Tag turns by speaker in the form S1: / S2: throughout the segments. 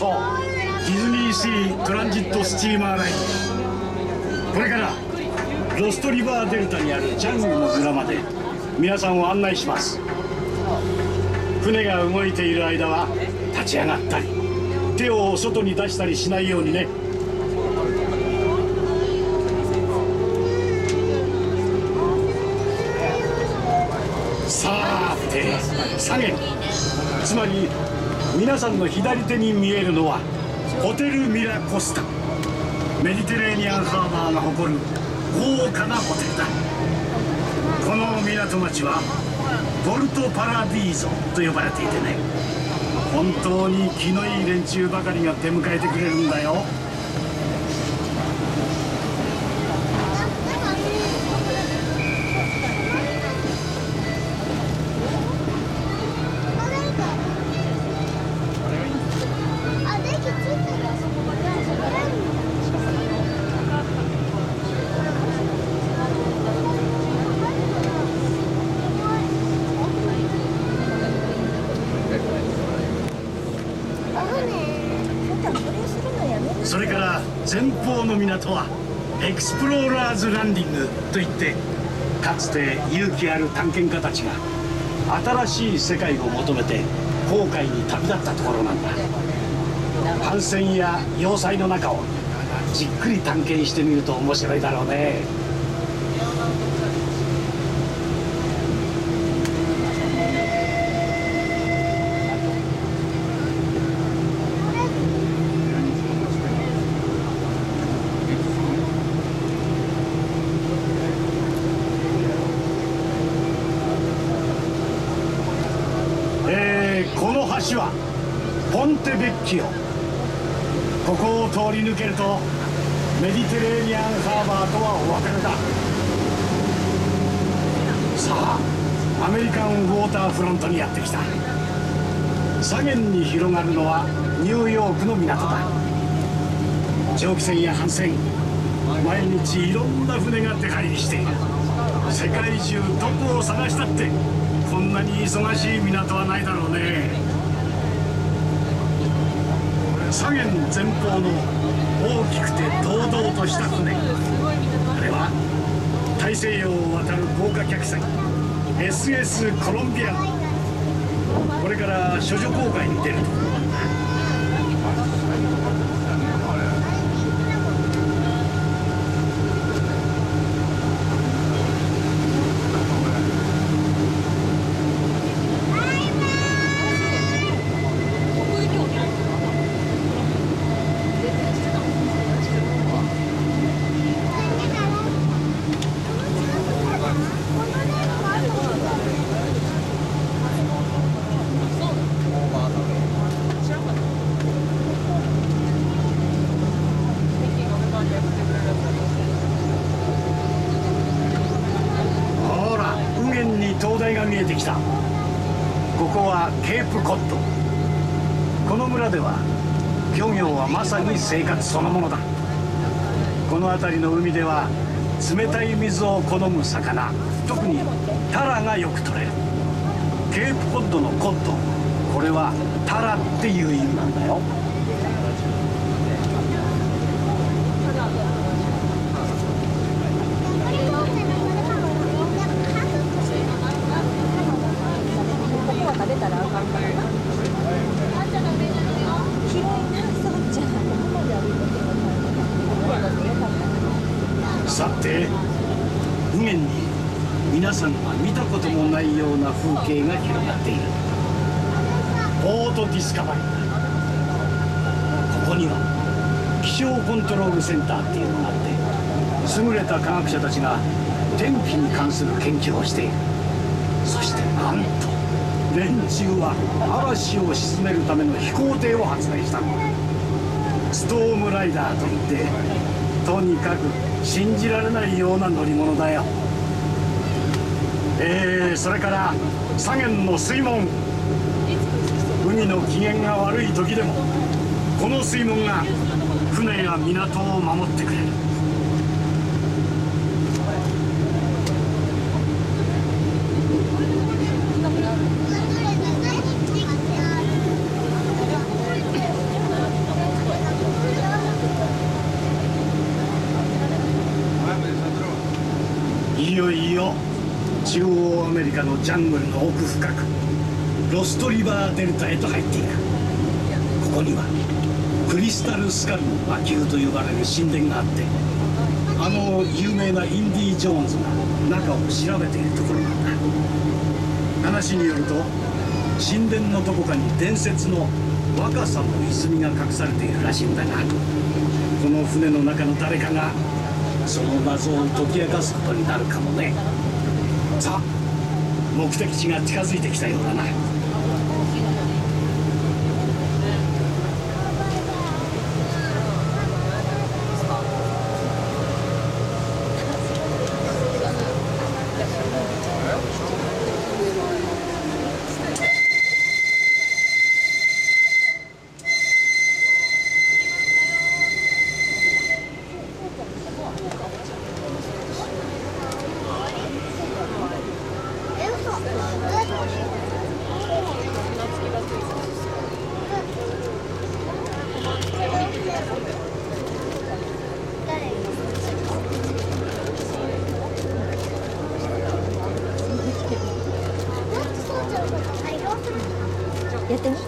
S1: そう。ディズニーシートランジットスチーマーライン。これからロストリバーデルタにあるジャングルの村まで皆さんを案内します。船が動いている間は立ち上がったり手を外に出したりしないようにね。さあて下げ。つまり皆さんの左手に見えるのはホテルミラコスタ。メディテレーニアンハーバーが誇る豪華なホテルだ。この港町はポルトパラディーゾと呼ばれていてね本当に気のいい連中ばかりが出迎えてくれるんだよ。前方の港はエクスプローラーズランディングといってかつて勇気ある探検家たちが新しい世界を求めて航海に旅立ったところなんだ。帆船や要塞の中をじっくり探検してみると面白いだろうねえーこの橋はポンテベッキオ。ここを通り抜けるとメディテレーニアンハーバーとはお別れだ。さあアメリカンウォーターフロントにやってきた。左舷に広がるのはニューヨークの港だ。蒸気船や帆船毎日いろんな船が出入りしている。世界中どこを探したってこんなに忙しい港はないだろうね。左舷前方の大きくて堂々とした船。あれは大西洋を渡る豪華客船。SS コロンビア。これから処女航海に出ると。ころなんだほら右舷に灯台が見えてきた。ここはケープコッドこの村では漁業はまさに生活そのものだ。この辺りの海では冷たい水を好む魚特にタラがよく取れる。ケープコッドのコッドこれはタラっていう意味なんだよ
S2: ここは食べたらあかんからな。広いな、そうちゃん。ここまで歩いててもここまでよかったな。
S1: さて右舷に皆さんが見たこともないような風景が広がっている。ポートディスカバリー。だここには気象コントロールセンターっていうのがあって優れた科学者たちが天気に関する研究をしている。そしてなんと連中は嵐を鎮めるための飛行艇を発明した。ストームライダーといってとにかく信じられないような乗り物だよえー、それから左舷の水門。海の機嫌が悪い時でもこの水門が船や港を守ってくれる。中央アメリカのジャングルの奥深くロストリバーデルタへと入っていく。ここにはクリスタルスカルの魔球と呼ばれる神殿があってあの有名なインディ・ジョーンズが中を調べているところなんだ。話によると神殿のどこかに伝説の若さの泉が隠されているらしいんだがこの船の中の誰かがその謎を解き明かすことになるかもね。さ。あ目的地が近づいてきたようだな。
S3: やって
S2: み？フ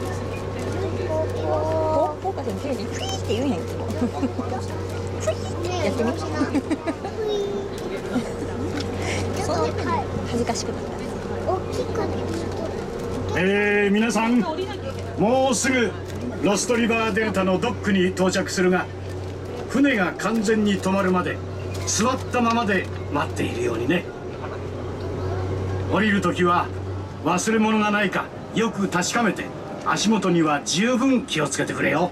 S2: ォーカスの急に。フィーって言うんやんけ。どフィーって。やってみ？そんな恥ずかしくなった
S3: 大きくね。
S1: えー、皆さんもうすぐロストリバーデルタのドックに到着するが船が完全に止まるまで座ったままで待っているようにね。降りる時は忘れ物がないかよく確かめて足元には十分気をつけてくれよ。